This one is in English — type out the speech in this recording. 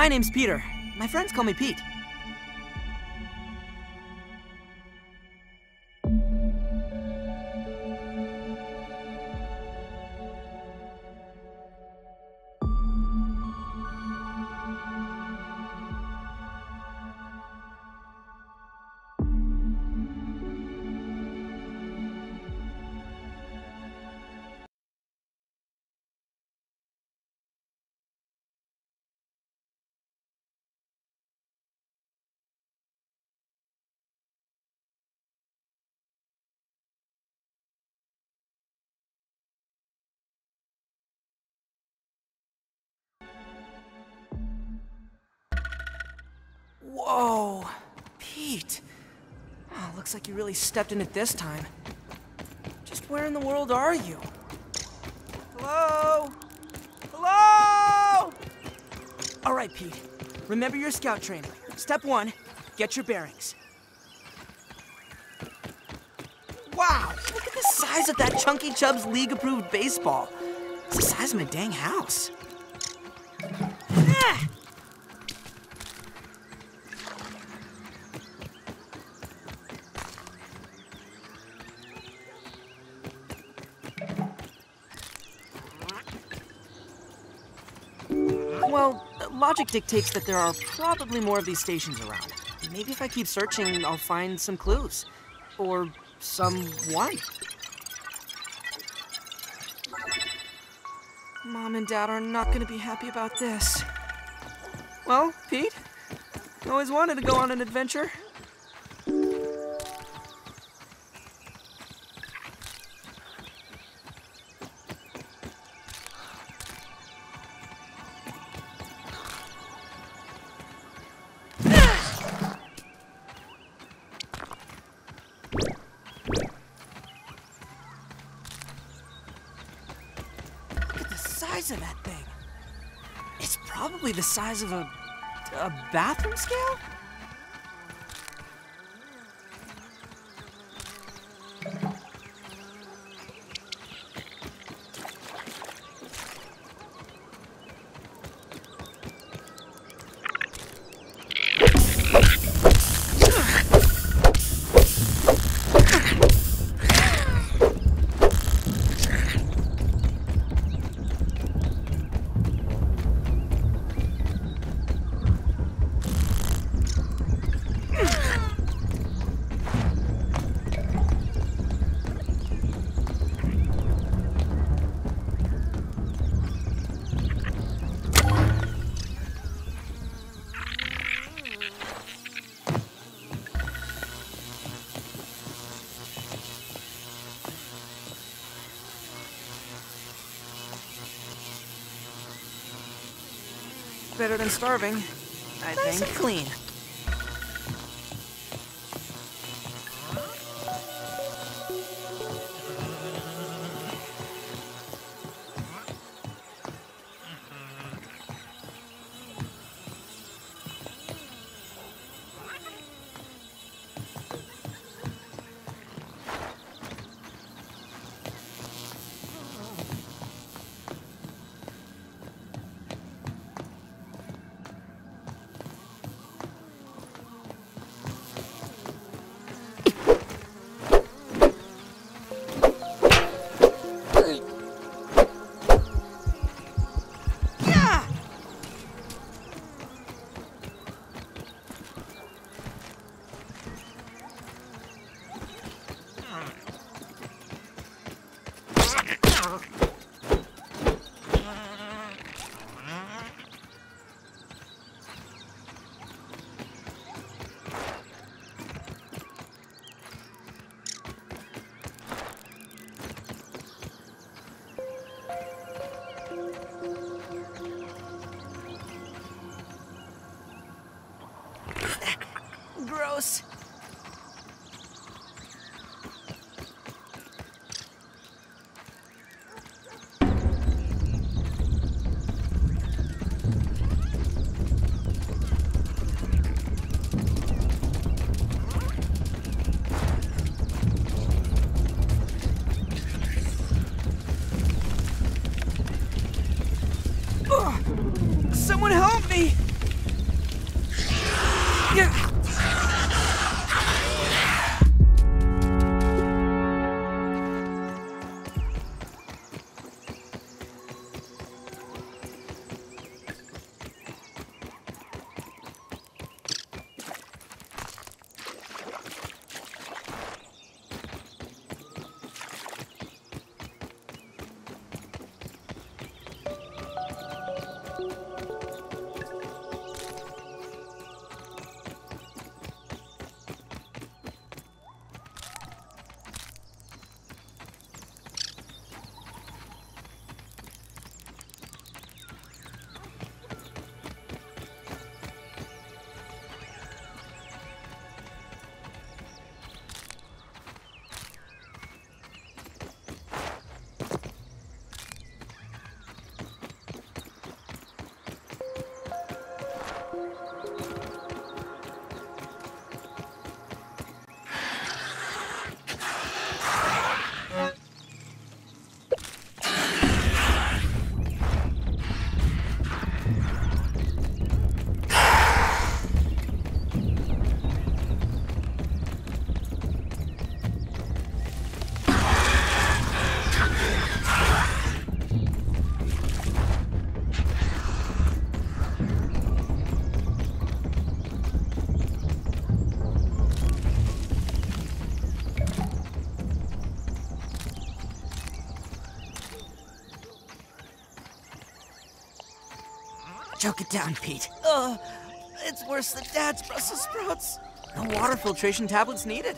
My name's Peter. My friends call me Pete. Whoa, Pete. Oh, looks like you really stepped in it this time. Just where in the world are you? Hello? Hello? All right, Pete. Remember your scout training. Step one, get your bearings. Wow, look at the size of that Chunky Chubbs league-approved baseball. It's the size of my dang house. Ah! Logic dictates that there are probably more of these stations around. Maybe if I keep searching, I'll find some clues. Or someone. Mom and Dad are not going to be happy about this. Well, Pete, you always wanted to go on an adventure. Size of that thing. It's probably the size of a, a bathroom scale? Better than starving, I Nice think. clean. Gross. Someone help me! Choke it down, Pete. Ugh, it's worse than Dad's Brussels sprouts. No water filtration tablets needed.